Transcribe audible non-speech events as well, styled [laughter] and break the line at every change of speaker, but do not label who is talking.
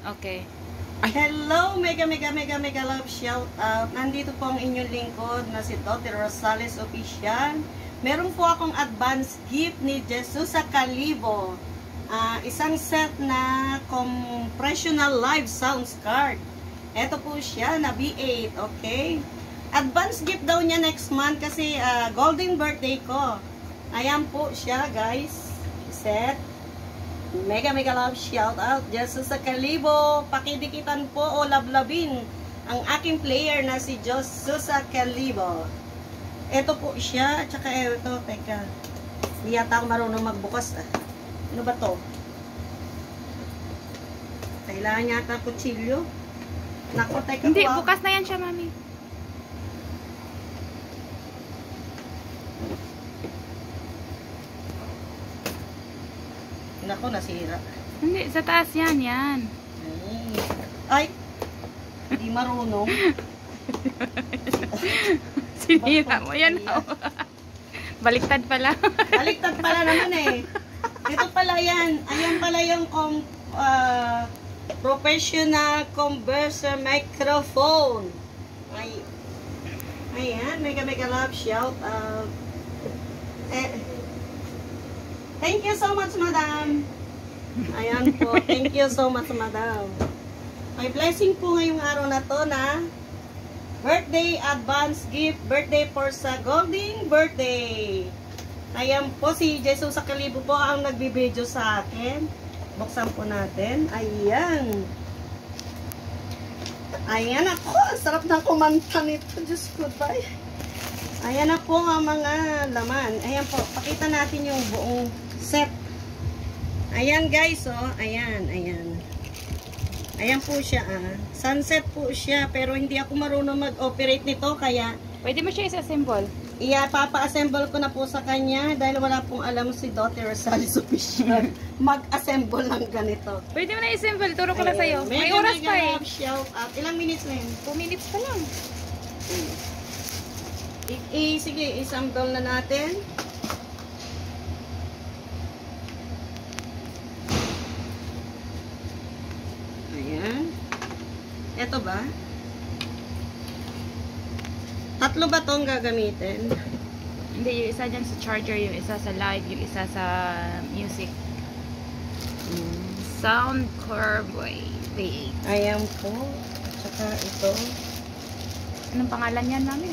Okay.
Hello, mega mega mega mega love shout out. Nandito po ang inyong lingkod na si Dr. Rosales Official. Meron po akong advance gift ni Jesus sa Kalibo. Ah, isang set na compressional live sounds card. Ito po siya na B8, okay? Advance gift daw niya next month kasi ah, golden birthday ko. Ayan po siya, guys. Set. Mega mega love shout out Jesus sa Kalibo. Pakidikitan po o lablabin ang aking player na si Jesus sa Kalibo. Ito po siya, at saka ito, teka. Hindi yata ako marunong magbukas. Ah. Ano ba to? Kailangan yata kutsilyo. Nako, teka.
Hindi,
kuha-
bukas na yan siya, mami.
Nako, nasira.
Hindi, sa taas yan, yan.
Ay, hindi marunong. [laughs]
Sinira mo yan. oh. [laughs] Baliktad pala.
Baliktad pala naman eh. Ito pala yan. Ayan pala yung com, ah, professional converser microphone. Ay, ayan, mega mega love shout out. Eh, thank you so much, madam. Ayan po, thank you so much, madam. May blessing po ngayong araw na to na birthday advance gift, birthday for sa golden birthday. Ayan po, si Jesus sa Kalibo po ang nagbibideo sa akin. Buksan po natin. Ayan. Ayan ako. Sarap ng kumanta nito. Diyos ko, bye. Ayan na po ang mga laman. Ayan po. Pakita natin yung buong set. Ayan guys, oh. Ayan, ayan. Ayan po siya, ah. Sunset po siya. Pero hindi ako marunong mag-operate nito. Kaya,
Pwede mo siya isa-symbol.
Iya, papa-assemble ko na po sa kanya dahil wala pong alam si Dr. Rosales [laughs] Official. Mag-assemble ng ganito.
Pwede mo na i-symbol. Turo ko lang sa'yo. May oras pa eh.
shout out. Ilang minutes na yun?
2 minutes pa lang.
I, i- sige, isample na natin. Ayan. Ito ba? Tatlo ba tong gagamitin?
Hindi, yung isa dyan sa charger, yung isa sa live, yung isa sa music. Sound curve wave.
Ayan po. At saka ito.
Anong pangalan yan, mami?